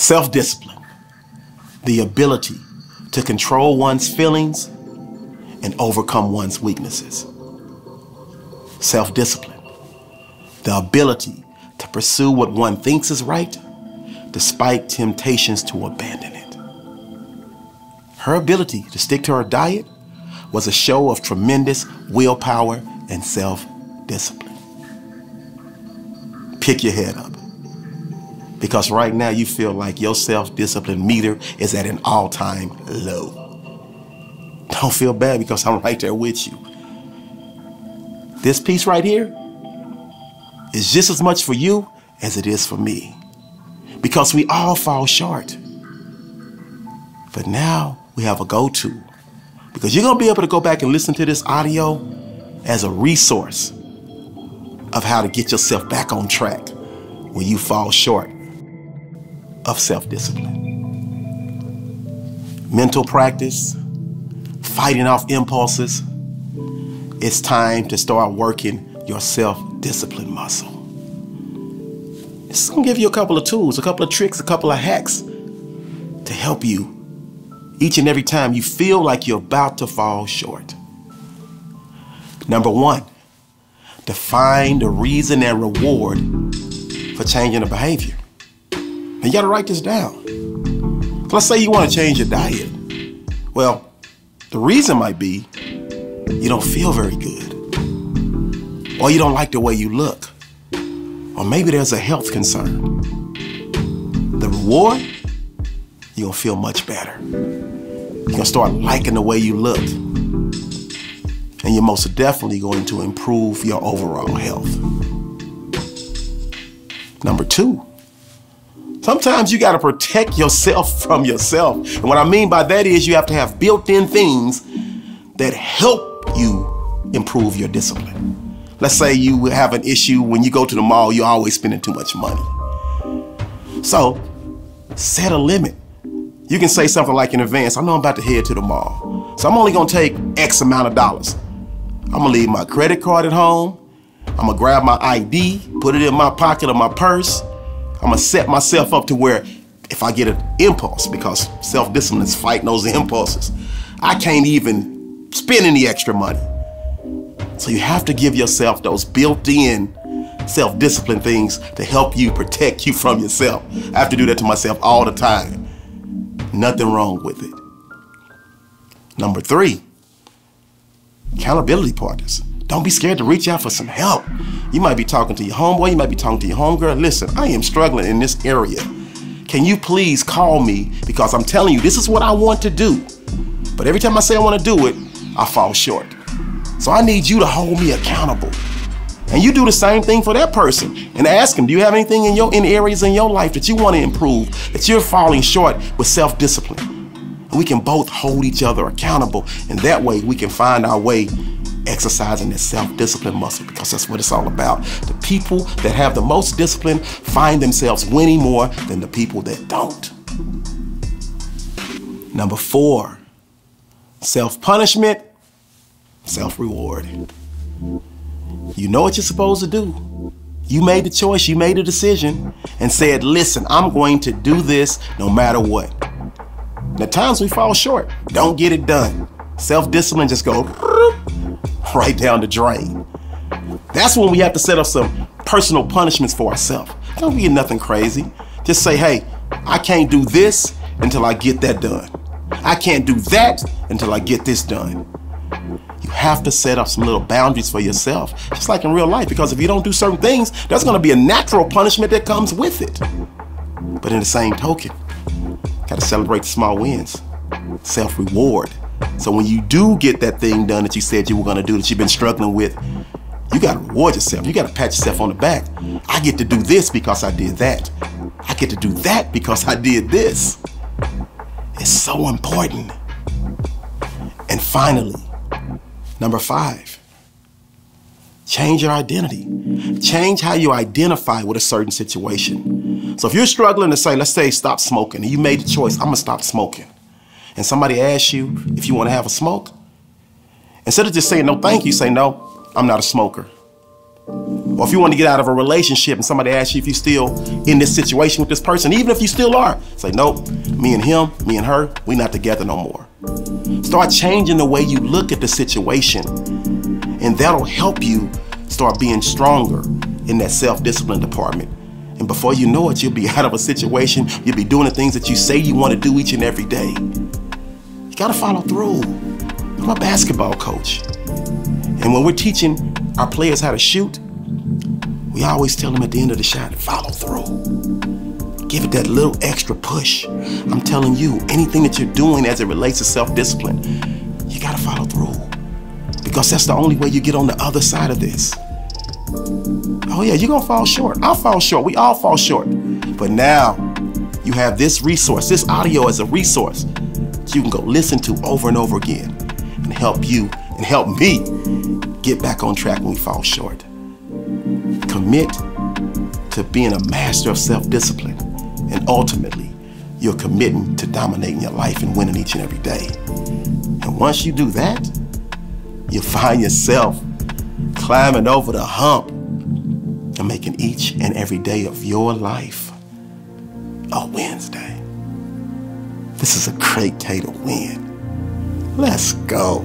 Self discipline, the ability to control one's feelings and overcome one's weaknesses. Self discipline, the ability to pursue what one thinks is right despite temptations to abandon it. Her ability to stick to her diet was a show of tremendous willpower and self discipline. Pick your head up. Because right now you feel like your self discipline meter is at an all time low. Don't feel bad because I'm right there with you. This piece right here is just as much for you as it is for me. Because we all fall short. But now we have a go to. Because you're going to be able to go back and listen to this audio as a resource of how to get yourself back on track when you fall short of self discipline. Mental practice, fighting off impulses. It's time to start working your self discipline muscle. It's gonna give you a couple of tools, a couple of tricks, a couple of hacks to help you each and every time you feel like you're about to fall short. Number one, define the reason and reward for changing a behavior. And you gotta write this down. Let's say you wanna change your diet. Well, the reason might be you don't feel very good, or you don't like the way you look, or maybe there's a health concern. The reward, you're gonna feel much better. You're gonna start liking the way you look. And you're most definitely going to improve your overall health. Number two, sometimes you gotta protect yourself from yourself. And what I mean by that is you have to have built-in things that help you improve your discipline. Let's say you have an issue when you go to the mall, you're always spending too much money. So set a limit. You can say something like in advance, I know I'm about to head to the mall. So I'm only gonna take X amount of dollars. I'm gonna leave my credit card at home. I'm gonna grab my ID, put it in my pocket of my purse. I'm gonna set myself up to where if I get an impulse, because self-discipline is fighting those impulses, I can't even spend any extra money. So you have to give yourself those built-in self-discipline things to help you protect you from yourself. I have to do that to myself all the time. Nothing wrong with it. Number three, accountability partners. Don't be scared to reach out for some help. You might be talking to your homeboy, you might be talking to your homegirl. Listen, I am struggling in this area. Can you please call me? Because I'm telling you, this is what I want to do. But every time I say I want to do it, I fall short. So I need you to hold me accountable. And you do the same thing for that person and ask them, do you have anything in your in areas in your life that you want to improve, that you're falling short with self-discipline? And we can both hold each other accountable. And that way we can find our way exercising this self-discipline muscle because that's what it's all about. The people that have the most discipline find themselves winning more than the people that don't. Number four, self-punishment, self-reward. You know what you're supposed to do. You made the choice, you made a decision, and said, listen, I'm going to do this no matter what. The times we fall short, don't get it done. Self-discipline just go right down the drain. That's when we have to set up some personal punishments for ourselves. Don't be nothing crazy. Just say, hey, I can't do this until I get that done. I can't do that until I get this done. You have to set up some little boundaries for yourself, just like in real life, because if you don't do certain things, there's gonna be a natural punishment that comes with it. But in the same token, gotta celebrate the small wins, self-reward. So when you do get that thing done that you said you were gonna do that you've been struggling with, you gotta reward yourself. You gotta pat yourself on the back. I get to do this because I did that. I get to do that because I did this. It's so important. And finally, number five, change your identity. Change how you identify with a certain situation. So if you're struggling to say, let's say stop smoking, and you made the choice, I'm gonna stop smoking and somebody asks you if you want to have a smoke, instead of just saying no thank you, say no, I'm not a smoker. Or if you want to get out of a relationship and somebody asks you if you're still in this situation with this person, even if you still are, say, nope, me and him, me and her, we not together no more. Start changing the way you look at the situation, and that'll help you start being stronger in that self-discipline department. And before you know it, you'll be out of a situation, you'll be doing the things that you say you want to do each and every day. Gotta follow through. I'm a basketball coach. And when we're teaching our players how to shoot, we always tell them at the end of the shot, follow through. Give it that little extra push. I'm telling you, anything that you're doing as it relates to self-discipline, you gotta follow through. Because that's the only way you get on the other side of this. Oh yeah, you're gonna fall short. I'll fall short. We all fall short. But now you have this resource, this audio as a resource you can go listen to over and over again and help you and help me get back on track when we fall short. Commit to being a master of self-discipline and ultimately you're committing to dominating your life and winning each and every day. And once you do that, you find yourself climbing over the hump and making each and every day of your life a WINSday. This is a great day to win. Let's go.